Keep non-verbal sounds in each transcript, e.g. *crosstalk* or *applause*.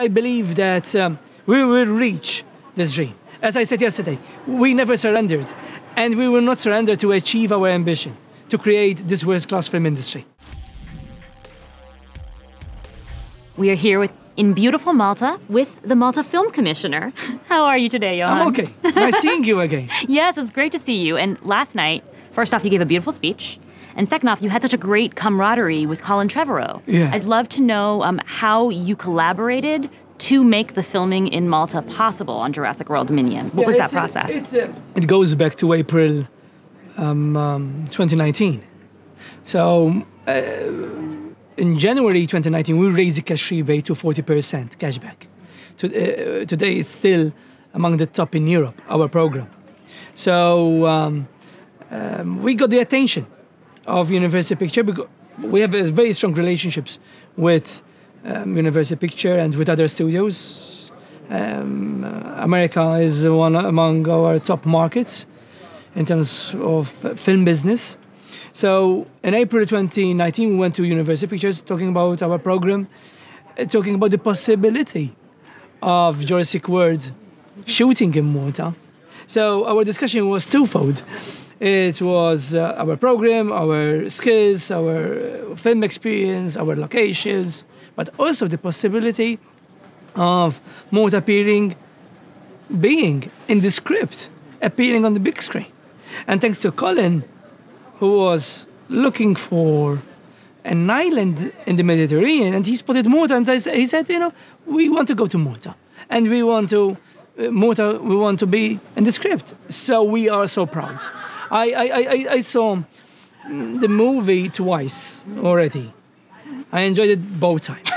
I believe that um, we will reach this dream. As I said yesterday, we never surrendered, and we will not surrender to achieve our ambition to create this world class film industry. We are here with in beautiful Malta with the Malta Film Commissioner. *laughs* How are you today, Johann? I'm okay. nice seeing you again. *laughs* Yes, it's great to see you. And last night, first off, you gave a beautiful speech. And second off, you had such a great camaraderie with Colin Trevorrow. Yeah. I'd love to know um, how you collaborated to make the filming in Malta possible on Jurassic World Dominion. What Yeah, was that process? it's, uh, it goes back to April um, um, 2019. So, uh, in January 2019, we raised the cash rebate to 40% cashback. To, uh, today, it's still among the top in Europe, our program. So, um, um, we got the attention of Universal Picture because we have uh, very strong relationships with um, Universal Picture and with other studios. Um, uh, America is one among our top markets in terms of uh, film business. So in April 2019, we went to Universal Pictures talking about our program, talking about the possibility of Jurassic World shooting in Malta. So our discussion was twofold. It was uh, our program, our skills, our uh, film experience, our locations, but also the possibility of Malta appearing, being in the script, appearing on the big screen. And thanks to Colin, who was looking for an island in the Mediterranean, and he spotted Malta, and he said, you know, we want to go to Malta, and we want to, uh, Malta, we want to be in the script. So we are so proud. I, I, I, I- saw the movie twice already. I enjoyed it both times.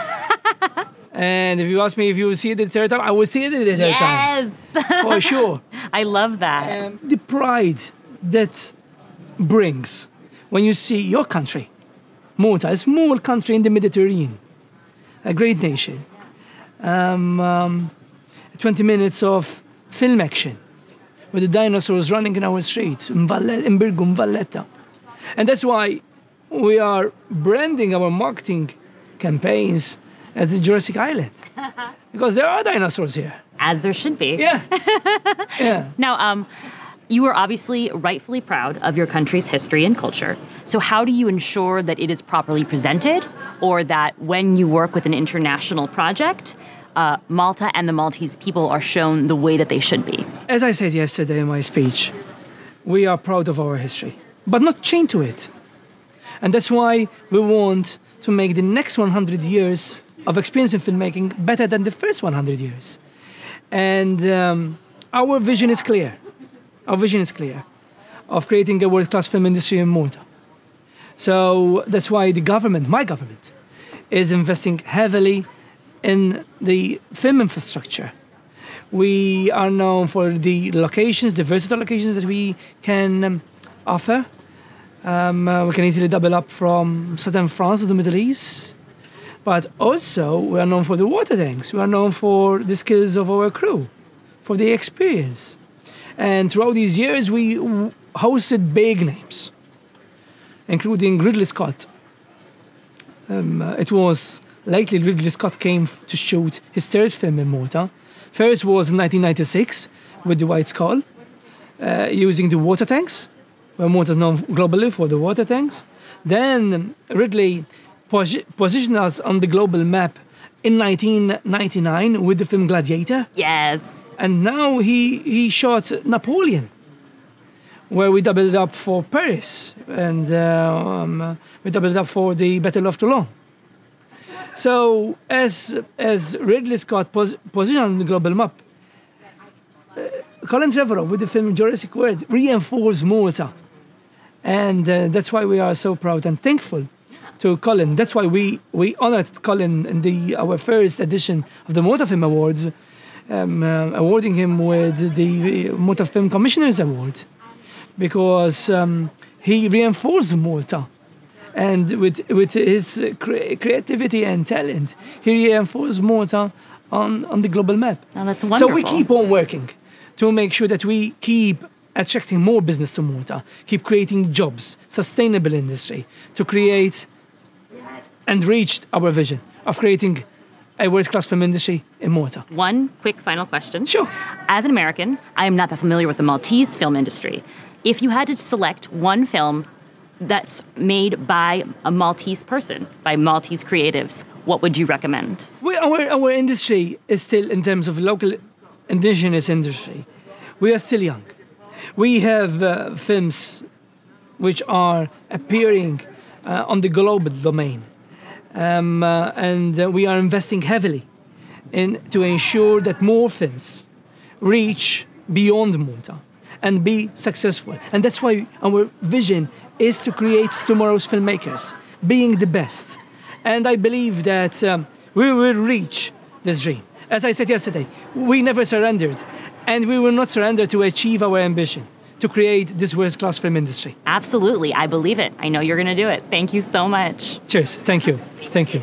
*laughs* and if you ask me if you see it the third time, I will see it the third time yes! for sure. *laughs* I love that. Um, the pride that brings when you see your country, Malta, a small country in the Mediterranean, a great nation, um, um, 20 minutes of film action with the dinosaurs running in our streets in, Valle- in Birgu, in Valletta. And that's why we are branding our marketing campaigns as the Jurassic Island. *laughs* because there are dinosaurs here. As there should be. Yeah. *laughs* yeah. Now, um, you are obviously rightfully proud of your country's history and culture. So, how do you ensure that it is properly presented, or that when you work with an international project, uh, Malta and the Maltese people are shown the way that they should be? As I said yesterday in my speech, we are proud of our history, but not chained to it. And that's why we want to make the next 100 years of experience in filmmaking better than the first 100 years. And um, our vision is clear. Our vision is clear of creating a world class film industry in Malta. So that's why the government, my government, is investing heavily in the film infrastructure. We are known for the locations, the versatile locations that we can um, offer. Um, uh, we can easily double up from southern France to the Middle East. But also, we are known for the water tanks. We are known for the skills of our crew, for the experience. And throughout these years, we hosted big names, including Ridley Scott. Um, uh, it was lately Ridley Scott came to shoot his third film in Malta. First was in 1996 with The White Squall, uh, using the water tanks, where Malta is known globally for the water tanks. Then Ridley posi- positioned us on the global map in 1999 with the film Gladiator Yes. and now he he shot Napoleon, where we doubled up for Paris, and uh, um, we doubled up for the Battle of Toulon. So as as Ridley Scott pos- positioned on the global map, uh, Colin Trevorrow with the film Jurassic World reinforced Malta, and uh, that's why we are so proud and thankful to Colin. That's why we we honored Colin in the our first edition of the Malta Film Awards um, uh, awarding him with the Malta Film Commissioners Award because um, he reinforced Malta. And with, with his cre- creativity and talent, he reinforced Malta on, on the global map. Now that's So we keep on working to make sure that we keep attracting more business to Malta, keep creating jobs, sustainable industry, to create and reach our vision of creating a world-class film industry in Malta. One quick final question. Sure. As an American, I am not that familiar with the Maltese film industry. If you had to select one film that's made by a Maltese person, by Maltese creatives, what would you recommend? We, our, our industry is still, in terms of local indigenous industry, we are still young. We have uh, films which are appearing uh, on the global domain. Um, uh, and uh, we are investing heavily in to ensure that more films reach beyond Malta and be successful. And that's why our vision is to create tomorrow's filmmakers, being the best. And I believe that um, we will reach this dream. As I said yesterday, we never surrendered, and we will not surrender to achieve our ambition to create this world class film industry. Absolutely. I believe it. I know you're going to do it. Thank you so much. Cheers. Thank you. Thank you.